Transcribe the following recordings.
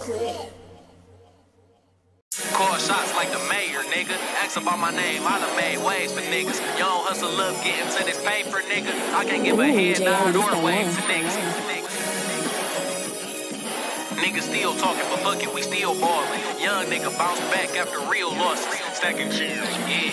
Call shots like the mayor, nigga. Ask about my name, I done made waves for niggas. Young hustle up, getting to this paper, nigga. I can't give a Ooh, head Jay, nod or wave to niggas. Niggas still talking, but fuck it, we still ballin'. Young nigga bounce back after real losses. Stacking cheers, yeah.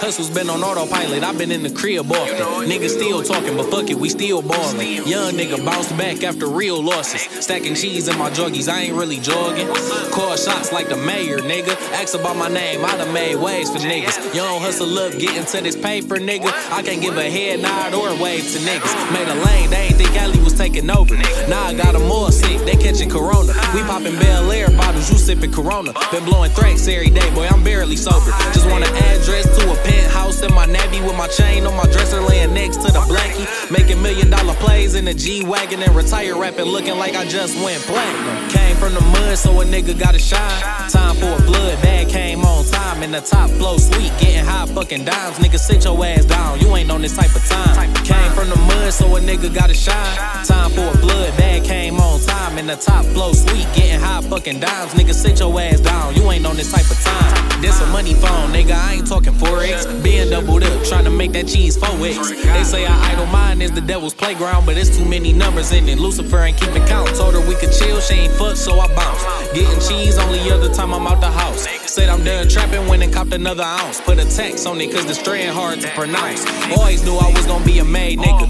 Hustle's been on autopilot, I've been in the crib often. Niggas still talking, but fuck it, we still ballin'. Young nigga bounced back after real losses. Stacking cheese in my juggies, I ain't really jogging. Call shots like the mayor, nigga. Ask about my name, I done made waves for niggas. Young hustle up, getting to this paper, nigga. I can't give a head nod or wave to niggas. Made a lane, they ain't think Ellie was taking over. Now I got them all sick, they catching corona. We popping Belaire bottles, you sipping Corona. Been blowing threats every day, boy, I'm barely sober. Just want an address to a penthouse in my navy with my chain on my dresser, laying next to the blankie. Making million dollar plays in a G Wagon and retire rapping, looking like I just went platinum. Came from the mud, so a nigga gotta shine. Time for a blood bag came on time, In the top flow sweet, getting high fucking dimes. Nigga, sit your ass down, you ain't on this type of time. Came from the mud, so a nigga gotta shine. The top flow sweet, getting high fucking dimes. Nigga, sit your ass down, you ain't on this type of time. This a money phone, nigga, I ain't talking forex. Being doubled up, trying to make that cheese 4x. They say our idle mind is the devil's playground, but it's too many numbers in it. Lucifer ain't keeping count. Told her we could chill, she ain't fuck, so I bounce. Getting cheese only other time I'm out the house. Said I'm done trapping, went and copped another ounce. Put a tax on it, cause the strand hard to pronounce. Always knew I was gonna be a made nigga,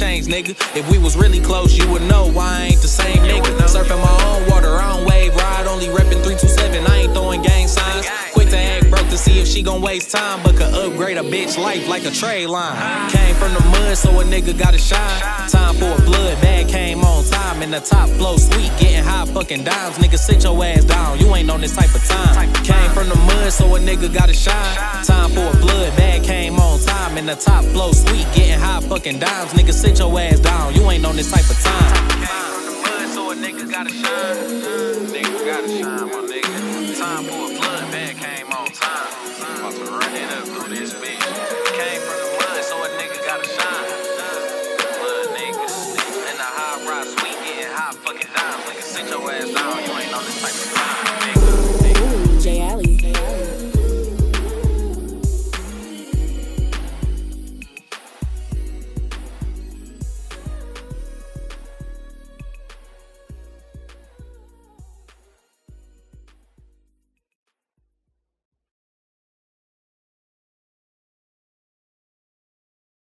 nerves saying I changed, nigga. If we was really close, you would know why I ain't the same nigga. Surfing my own water, I don't wave ride, only reppin' 327. I ain't throwing gang signs. Quick to act broke to see if she gon' waste time, but could upgrade a bitch life like a trade line. Came from the mud, so a nigga gotta shine. Time for a blood bag came on time, and the top flow sweet, getting high fucking dimes. Nigga, sit your ass down, you ain't on this type of time. Came from the mud, so a nigga gotta shine. Time for a blood bag came on time, in the top flow sweet, getting high fucking dimes. Nigga, sit your ass down, you ain't on this type of time. Came gotta shine. Nigga gotta shine, my nigga. Time for a blood bag came on time. About to run it up through this bitch.